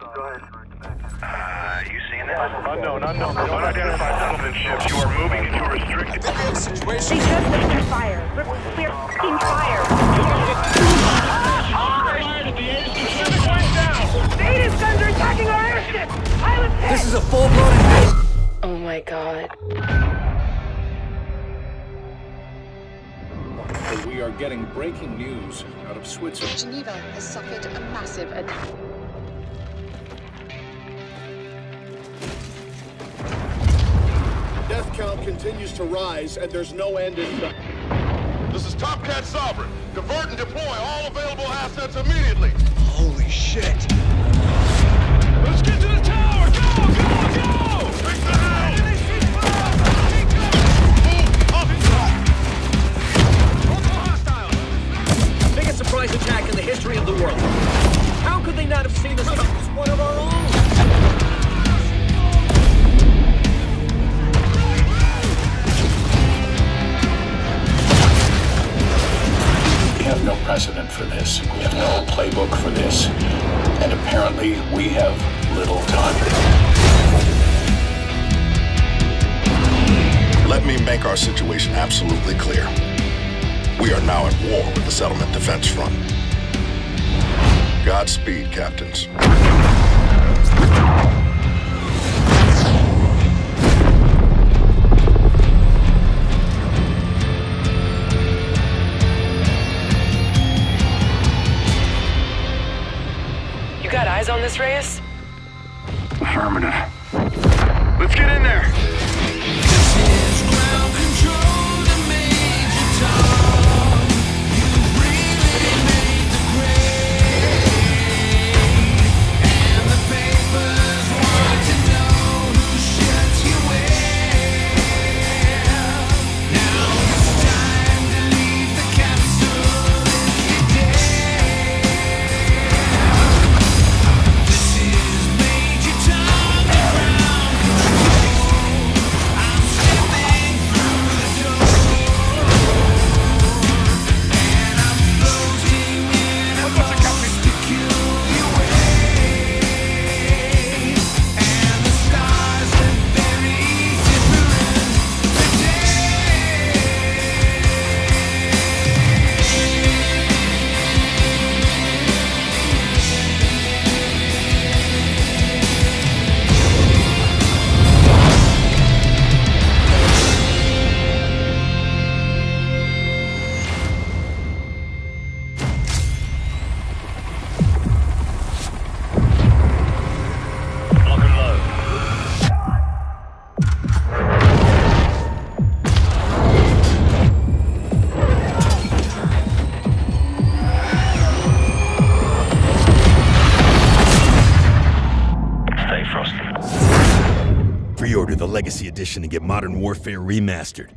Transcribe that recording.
Uh, you seen this? Unknown, unknown. Unidentified settlement ship. You are moving into a restricted... situation. They just opened fire. We're, we're f***ing fire. Native guns are attacking our airship! Pilot hit! This is a full-blown invasion. Oh my god. We are getting breaking news out of Switzerland. Geneva has suffered a massive attack. Continues to rise, and there's no end in sight. This is Top Cat Sovereign. Divert and deploy all available assets immediately. Holy shit. Let's get to the tower! Go, go, go! Fix the house! Biggest surprise attack in the history of the world. How could they not have seen this coming? It's one of our own. Precedent for this. We have no playbook for this. And apparently, we have little time. Let me make our situation absolutely clear. We are now at war with the Settlement Defense Front. Godspeed, Captains. Eyes on this, Reyes? Affirmative. Let's get in there! Frosty. Pre-order the Legacy Edition and get Modern Warfare Remastered.